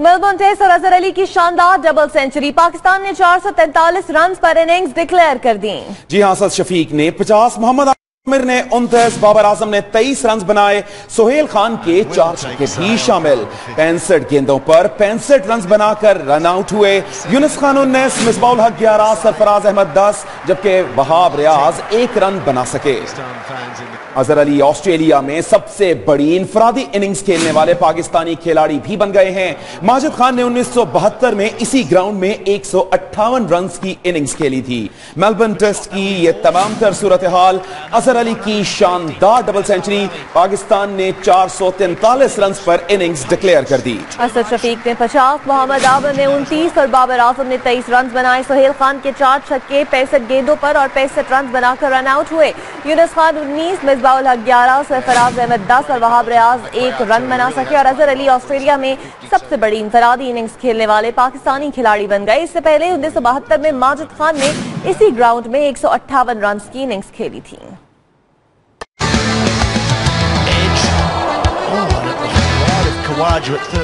तो Melbourne test और अजहर अली की शानदार डबल सेंचुरी पाकिस्तान ने 443 रन पर इनिंग्स डिक्लेयर कर दी। जी हाँ सद शफीक ने 50 मोहम्मद आमिर ने उनतीस, बाबर आज़म ने तेईस रन बनाए। सोहेल खान के चार छक्के भी शामिल। पैंसठ गेंदों पर पैंसठ रन बनाकर रन आउट हुए। यूनिस खान उन्नीस, मिसबाउल हक ग्यारह, सरफराज अहमद दस जबकि वहाब रियाज एक रन बना सके। अजहर अली ऑस्ट्रेलिया में सबसे बड़ी इंफरादी इनिंग्स खेलने वाले पाकिस्तानी खिलाड़ी भी बन गए हैं। माजिद खान ने 1972 में इसी ग्राउंड में एक रन की इनिंग्स खेली थी। मेलबर्न टेस्ट की यह तमाम तर सूरत हाल अजहर अली की शानदार डबल सेंचुरी पाकिस्तान ने चार सौ तैंतालीस रन पर इनिंग्स डिक्लेयर कर दी। असद शफीक ने पचास, मोहम्मद आबर ने उनतीस और बाबर आज़म ने तेईस रन बनाए। सोहेल खान के चार छक्के, पैंसठ गेंदों पर और पैंसठ रन बनाकर रन आउट हुए यूनिस खान उन्नीस मिसबाउल हक ग्यारह सरफराज अहमद दस और वहाब रियाज एक रन बना सके और अजहर अली ऑस्ट्रेलिया में सबसे बड़ी इंफरादी इनिंग्स खेलने वाले पाकिस्तानी खिलाड़ी बन गए इससे पहले उन्नीस सौ बहत्तर में माजिद खान ने इसी ग्राउंड में एक सौ अट्ठावन रन की इनिंग्स खेली थी. Oh.